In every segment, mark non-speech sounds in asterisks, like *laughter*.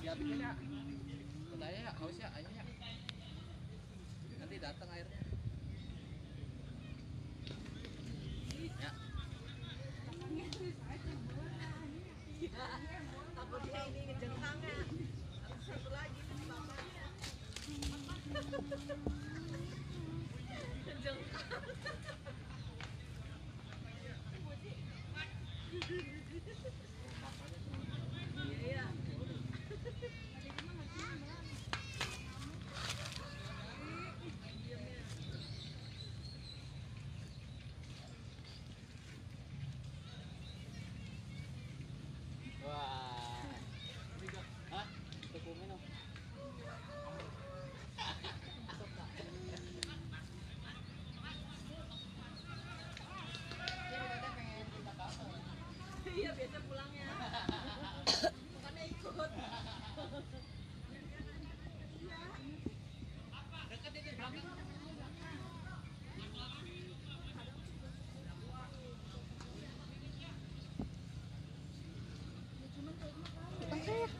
dihabisin ya kutanya ya haus ya aja ya nanti datang airnya ya takutnya ini ngejengkang ya satu lagi Yeah.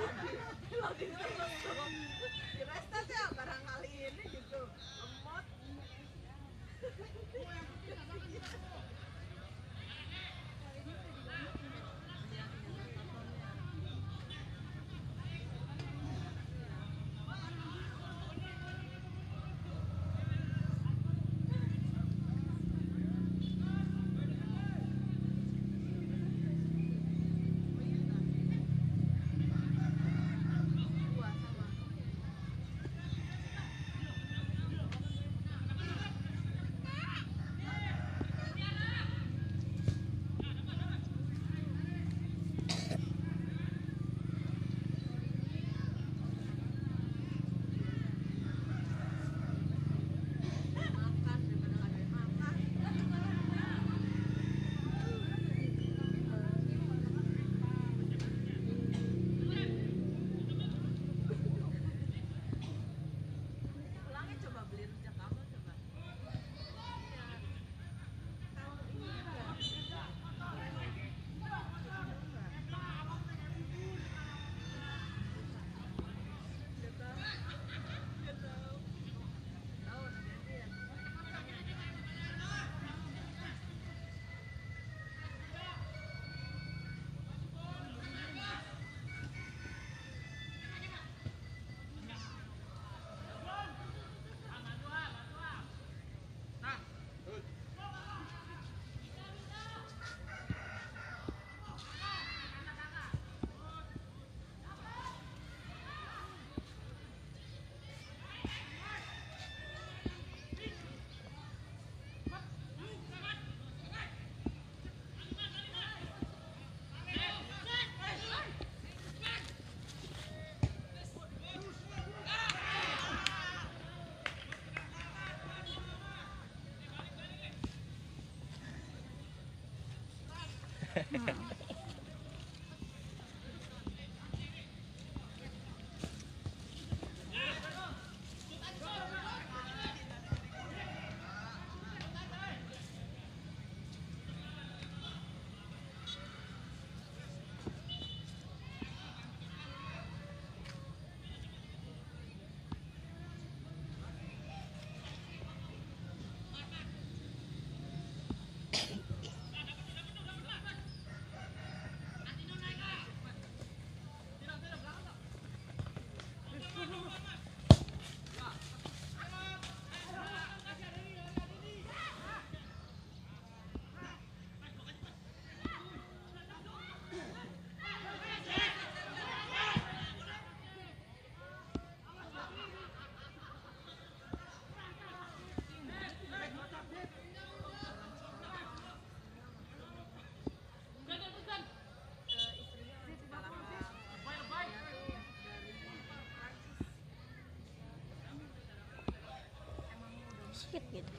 私のこと。Yeah. *laughs* cute gitu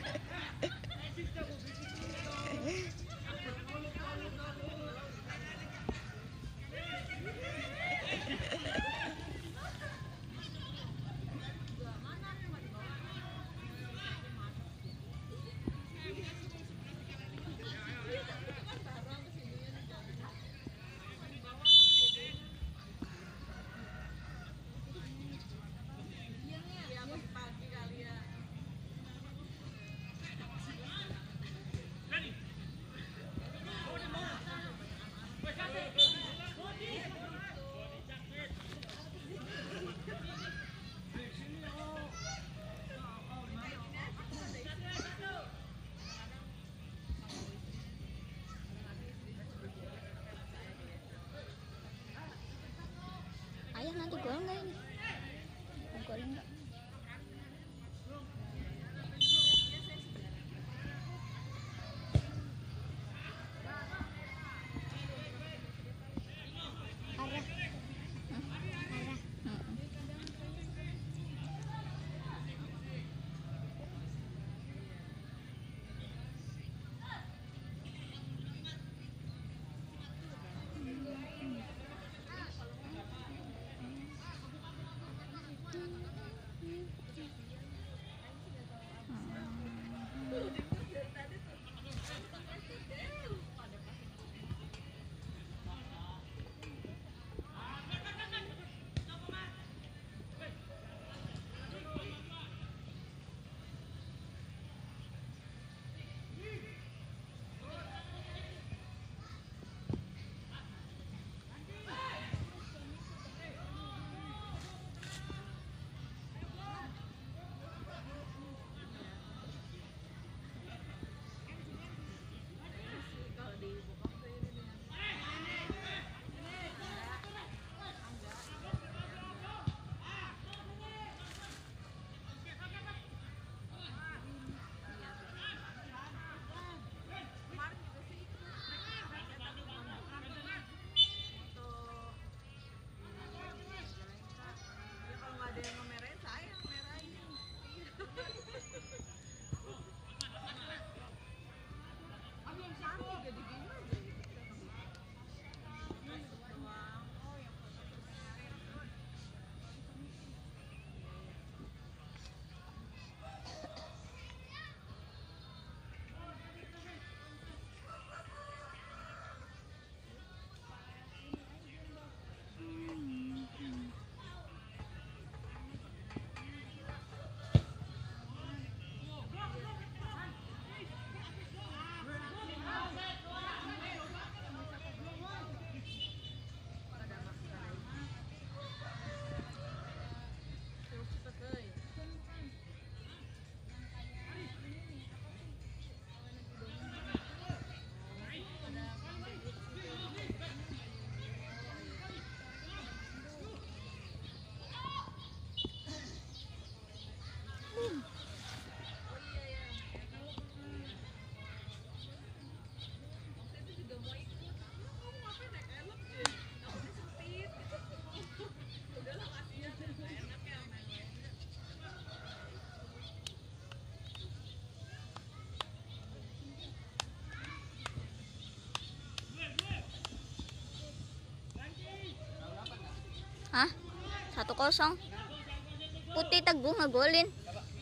Putih Teguh ngegolin.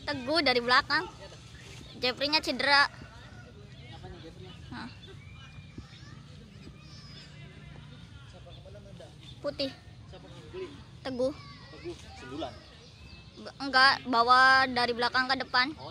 Teguh dari belakang. Jeffrey-nya cedera. Putih? Teguh. Teguh, sebulan. B- Enggak, bawa dari belakang ke depan. Oh,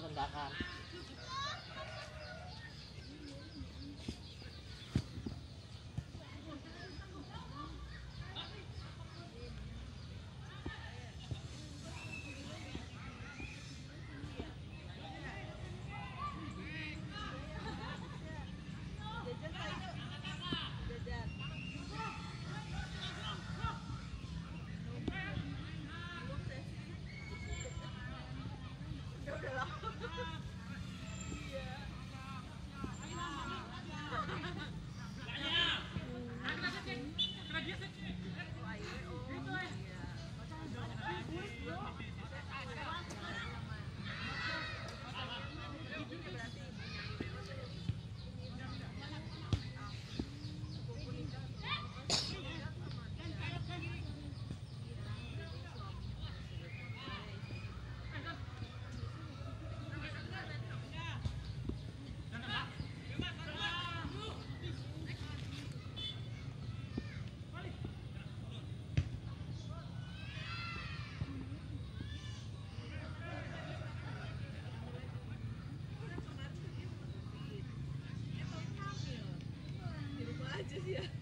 Yeah.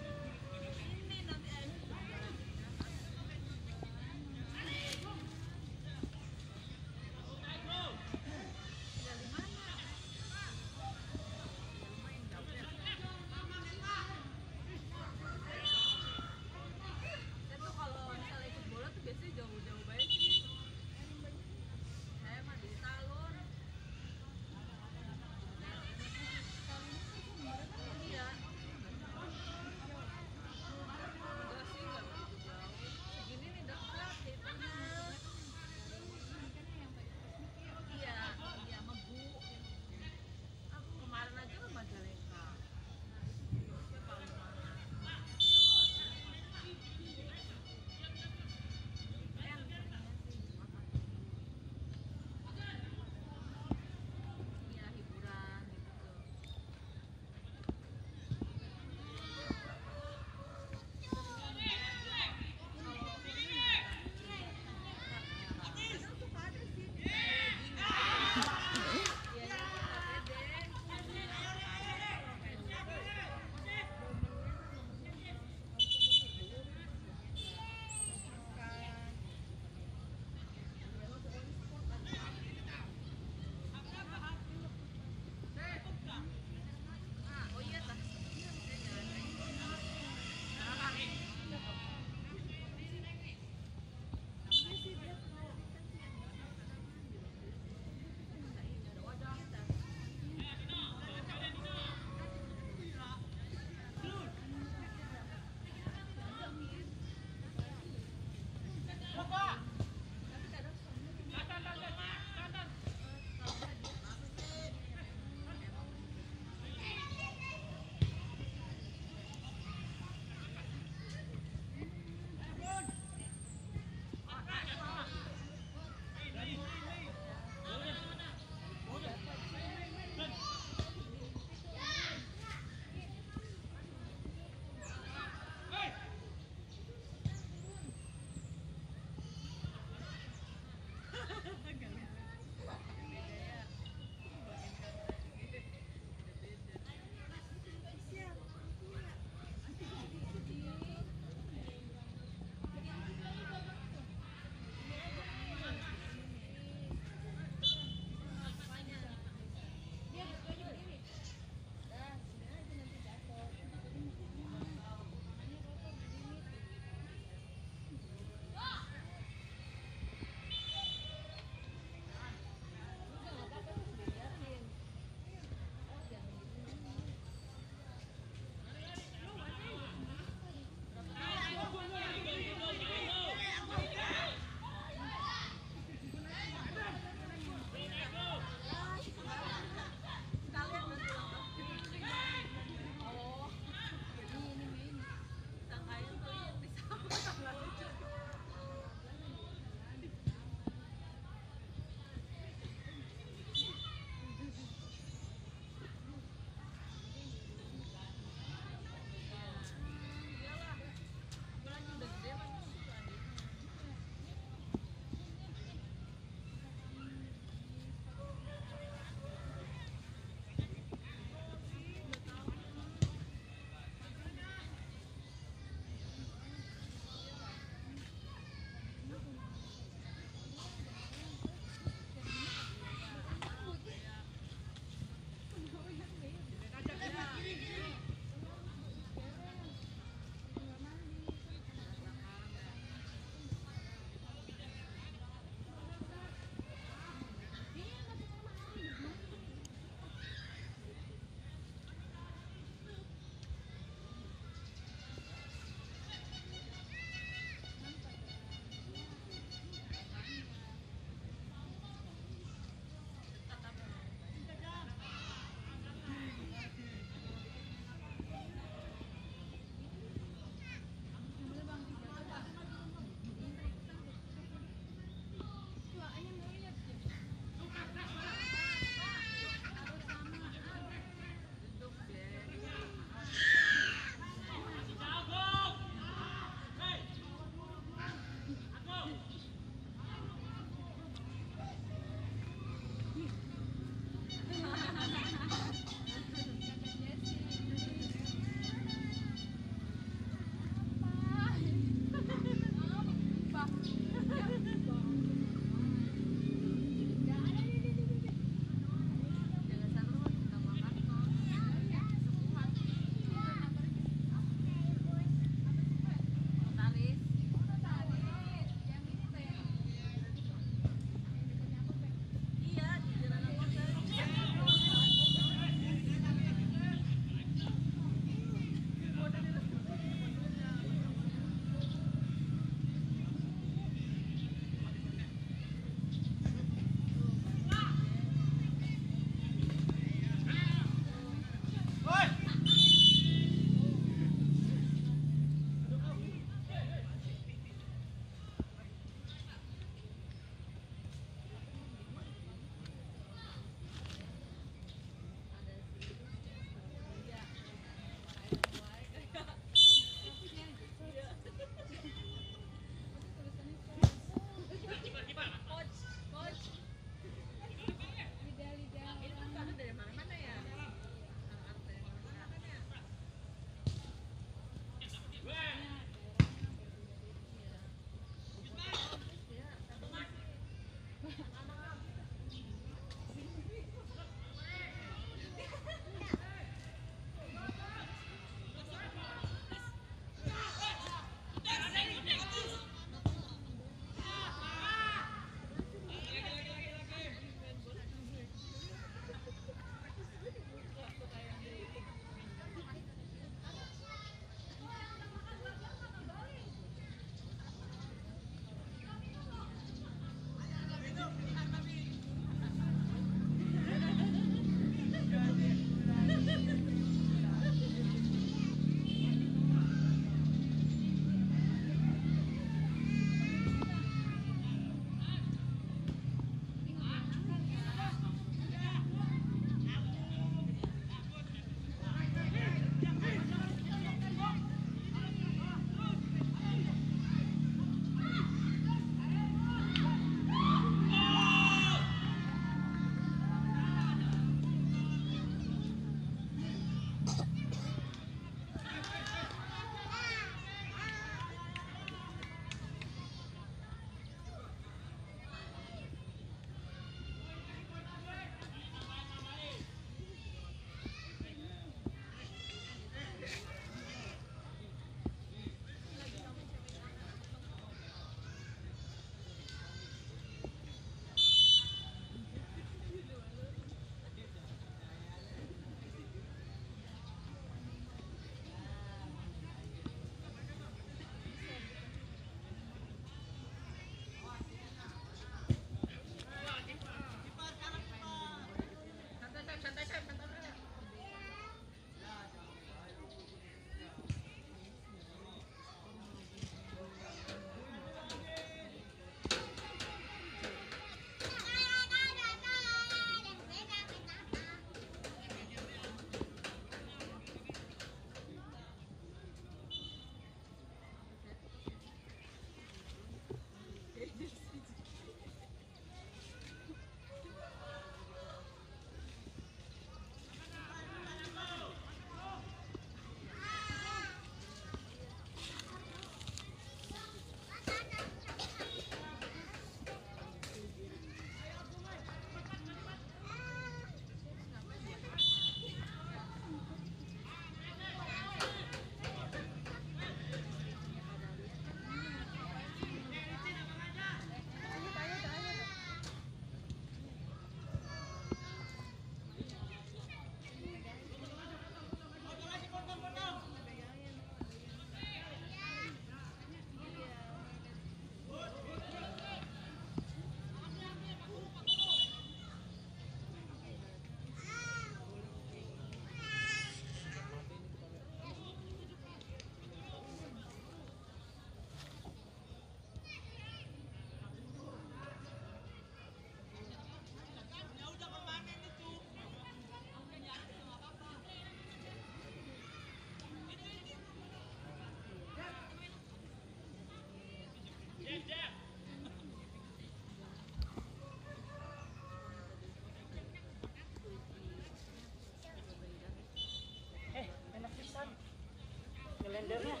Learn